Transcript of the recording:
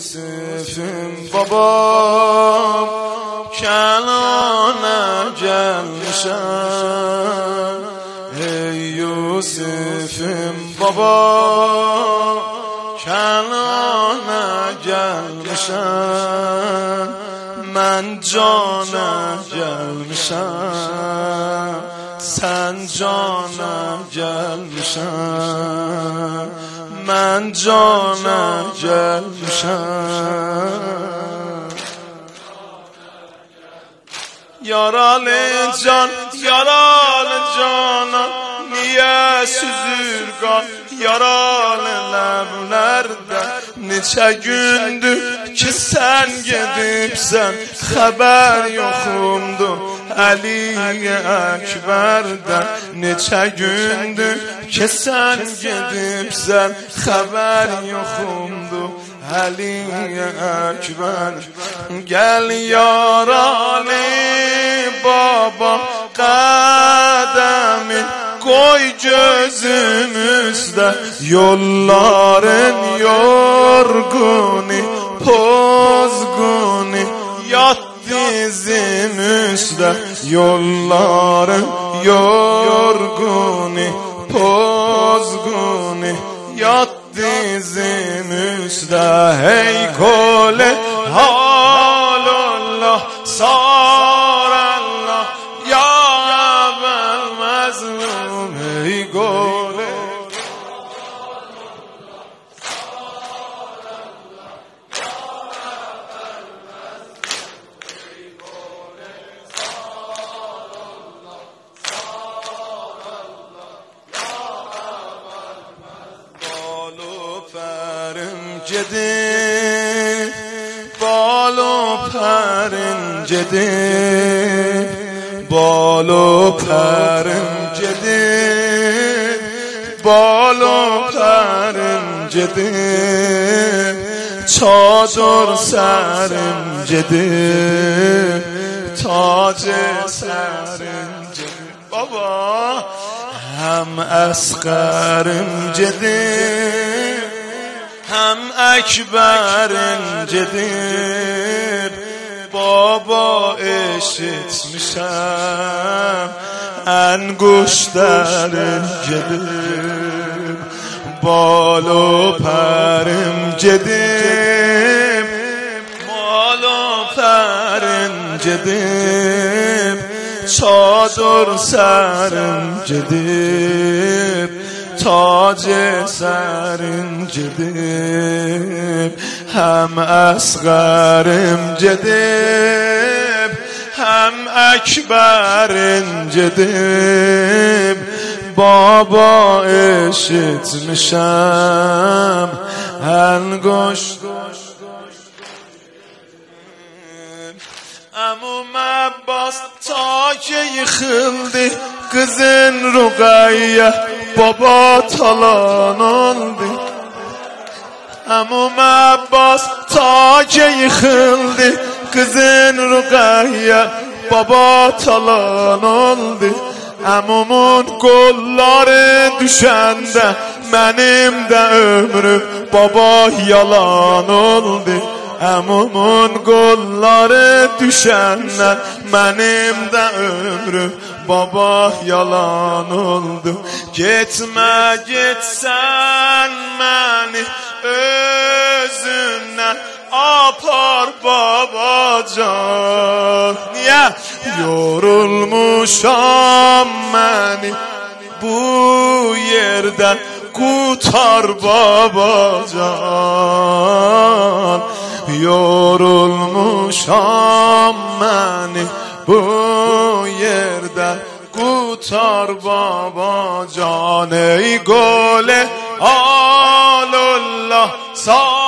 یوسفم بابا کنان جلشن. ای یوسفم بابا کنان جلشن. من جان جلشن. سن جان جلشن. من جان جلشم Yaralı can, yaralı cana Niye süzürgan yaralı ləblərdə Neçə gündür ki sən gedibsən Xəbər yoxumdur Əli Əkbərdən Neçə gündür ki sən gedibsən Xəbər yoxumdur Əli Əkbər Gəl yaralı baba qədəmin Koy gözümüzdə yolların yorguni pozguni yat dizimizdə yolların yorguni pozguni yat dizimizdə hey kole halullah sarallah جده بالو پرم جده بالو پرم جده بالو پرم جده چادر سرم جده تاج سرم جده بابا هم اسقرم جده هم اکبرم جده بابا اشت میشم انگشترم جده بالو پرم جده بالو پرم جده چادر سرم جدیب تاج سرم جدیب هم اسغرم جدیب هم اکبرم جدیب بابا اشت میشم انگشت Əmum Abbas ta ki yıxıldı Qızın Ruqayyə baba talan oldu Əmum Abbas ta ki yıxıldı Qızın Ruqayyə baba talan oldu Əmumun qolları düşəndə Mənim də ömrüm baba yalan oldu Əmumun qolları düşəndən Mənim də ömrüm baba yalan oldu. Getmə, getsən məni özündən Apar babacan Niyə? Yorulmuşam məni bu yerdən Qutar babacan yorulmuşam məni bu yerdə baba can ey gole alullah sağ